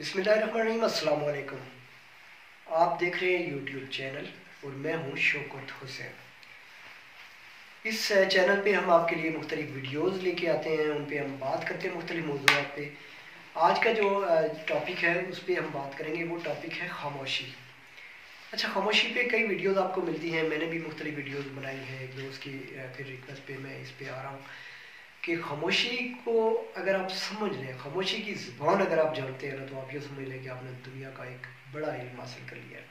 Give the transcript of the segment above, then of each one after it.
अस्सलाम वालेकुम आप देख रहे हैं यूट्यूब चैनल और मैं हूँ शौकत हुसैन। इस चैनल पे हम आपके लिए मुख्तलिफ़ वीडियोज़ लेके आते हैं, उन पे हम बात करते हैं मुख्तलिफ़ मौजूद पे। आज का जो टॉपिक है, उस पर हम बात करेंगे, वो टॉपिक है खामोशी। अच्छा खामोशी पे कई वीडियोज़ आपको मिलती हैं, मैंने भी मुख्तलिफ़ वीडियोज़ बनाई हैं, एक दोस्त की फिर रिक्वेस्ट पे मैं इस पर आ रहा हूँ। कि खामोशी को अगर आप समझ लें, खामोशी की ज़बान अगर आप जानते हैं ना तो आप ये समझ लें कि आपने दुनिया का एक बड़ा इल्म हासिल कर लिया है।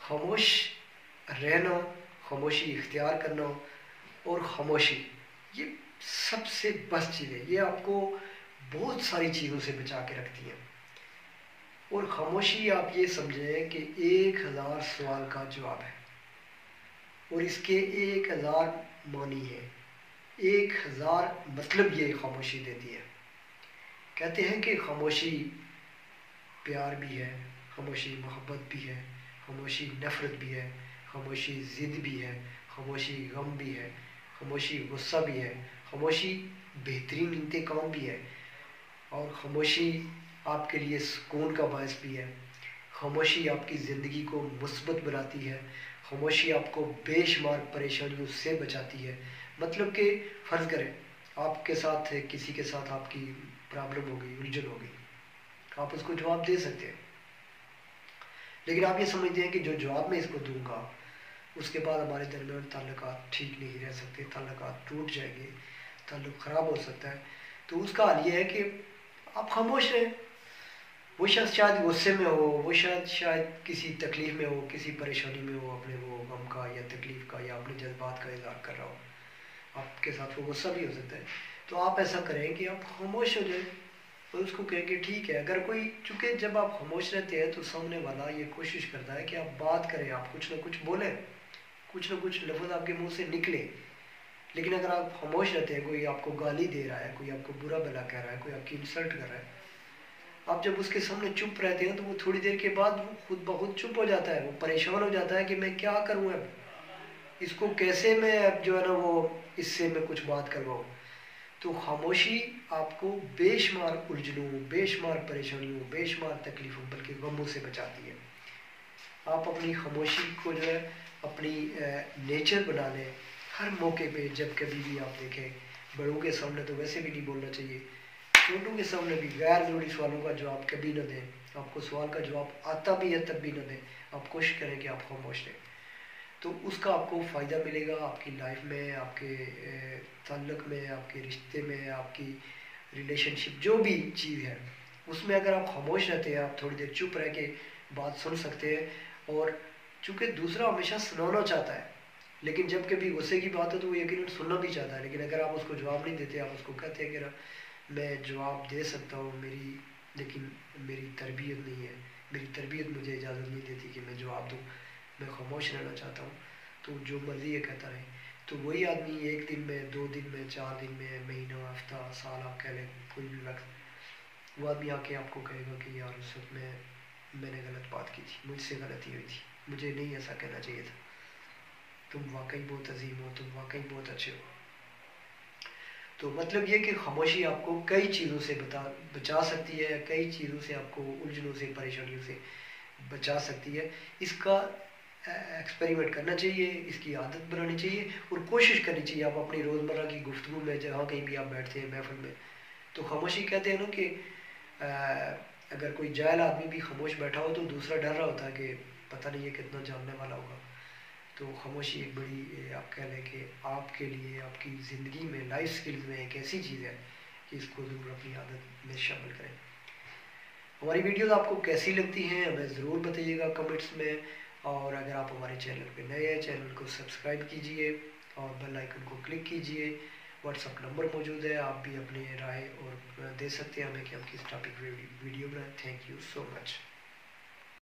खामोश रहना, खामोशी इख्तियार करना और खामोशी, ये सबसे बस चीज़ है। ये आपको बहुत सारी चीज़ों से बचा के रखती है। और खामोशी आप ये समझें कि एक हज़ार सवाल का जवाब है और इसके एक हज़ार मानी है। एक हज़ार मतलब ये खामोशी देती है। कहते हैं कि खामोशी प्यार भी है, खामोशी मोहब्बत भी है, खामोशी नफ़रत भी है, खामोशी ज़िद भी है, खामोशी गम भी है, खामोशी गुस्सा भी है, खामोशी बेहतरीन इंतकाम भी है और खामोशी आपके लिए सुकून का बायस भी है। खामोशी आपकी ज़िंदगी को मुस्बत बनाती है, खामोशी आपको बेशुमार परेशानियों से बचाती है। मतलब कि फ़र्ज़ करें, आपके साथ है, किसी के साथ आपकी प्रॉब्लम हो गई, उलझन हो गई, आप उसको जवाब दे सकते हैं। लेकिन आप ये समझते हैं कि जो जवाब मैं इसको दूँगा, उसके बाद हमारे दरमियान ताल्लुक ठीक नहीं रह सकते ताल्लुक टूट जाएँगे, ताल्लुक ख़राब हो सकता है। तो उसका हाल ये है कि आप खामोश रहें वो शायद शायद गुस्से में हो, वो शायद शायद किसी तकलीफ़ में हो, किसी परेशानी में हो, अपने वो गम का या तकलीफ़ का या अपने जज्बात का इजहार कर रहा हो। आपके साथ वो गुस्सा भी हो सकता है। तो आप ऐसा करें कि आप खामोश हो जाए और उसको कहें कि ठीक है, अगर कोई, चूँकि जब आप खामोश रहते हैं तो सामने वाला ये कोशिश करता है कि आप बात करें, आप कुछ ना कुछ बोलें, कुछ ना कुछ लफ्ज़ आपके मुँह से निकले। लेकिन अगर आप खामोश रहते हैं, कोई आपको गाली दे रहा है, कोई आपको बुरा भला कह रहा है, कोई आपकी इंसल्ट कर रहा है, आप जब उसके सामने चुप रहते हैं तो वो थोड़ी देर के बाद वो खुद बहुत चुप हो जाता है, वो परेशान हो जाता है कि मैं क्या करूँ अब? इसको कैसे मैं अब जो है ना वो इससे मैं कुछ बात करवाऊँ? तो खामोशी आपको बेशुमार उलझनों, बेशुमार परेशानियों, बेशुमार तकलीफ़ों बल्कि गमों से बचाती है। आप अपनी खामोशी को जो है अपनी नेचर बना लें हर मौके पे जब कभी भी आप देखें, बड़ों के सामने तो वैसे भी नहीं बोलना चाहिए, छोटों के सामने भी, गैर ज़रूरी सवालों का जवाब कभी ना दें। आपको सवाल का जवाब आता भी है तब भी ना दें। आप कोशिश करें कि आप खामोश रहें। तो उसका आपको फ़ायदा मिलेगा आपकी लाइफ में, आपके तल्लक में, आपके रिश्ते में, आपकी रिलेशनशिप जो भी चीज़ है। उसमें अगर आप खामोश रहते हैं, आप थोड़ी देर चुप रह के बात सुन सकते हैं और चूँकि दूसरा हमेशा सुनाना चाहता है, लेकिन जब कभी गुस्से की बात है तो वो यकीन सुनना भी चाहता है, लेकिन अगर आप उसको जवाब नहीं देते, आप उसको कहते हैं कि मैं जवाब दे सकता हूँ, मेरी, लेकिन मेरी तरबियत नहीं है, मेरी तरबियत मुझे इजाज़त नहीं देती कि मैं जवाब दूँ। मैं खामोश रहना चाहता हूँ। तो जो मर्ज़ी है कहता रहे। तो वही आदमी एक दिन में, दो दिन में, चार दिन में, महीना, हफ़्ता, साल आप कह लें, कोई भी वक्त, वो आदमी आके आपको कहेगा कि यार उस वक्त में, मैंने गलत बात की थी, मुझसे गलती हुई थी। मुझे नहीं ऐसा कहना चाहिए था। तुम वाकई बहुत अजीम हो, तुम वाकई बहुत अच्छे हो। तो मतलब ये कि खामोशी आपको कई चीज़ों से बता, बचा सकती है, कई चीज़ों से आपको उलझनों से, परेशानियों से बचा सकती है। इसका एक्सपेरिमेंट करना चाहिए, इसकी आदत बनानी चाहिए और कोशिश करनी चाहिए। आप अपनी रोज़मर्रा की गुफ्तु में, जहाँ कहीं भी आप बैठते हैं महफिल में तो खामोशी कहते हैं ना कि अगर कोई जायल आदमी भी खामोश बैठा हो तो दूसरा डर रहा होता है कि पता नहीं है कितना जानने वाला होगा। तो खामोशी एक बड़ी आप कह लें कि आपके लिए, आपकी ज़िंदगी में, लाइफ स्किल्स में एक ऐसी चीज़ है कि इसको ज़रूर अपनी आदत में शामिल करें। हमारी वीडियोज़ आपको कैसी लगती हैं, हमें ज़रूर बताइएगा कमेंट्स में। और अगर आप हमारे चैनल पे नए हैं, चैनल को सब्सक्राइब कीजिए और बेल आइकन को क्लिक कीजिए। व्हाट्सअप नंबर मौजूद है, आप भी अपनी राय और दे सकते हैं हमें कि हम किस टॉपिक वीडियो बनाए। Thank you so much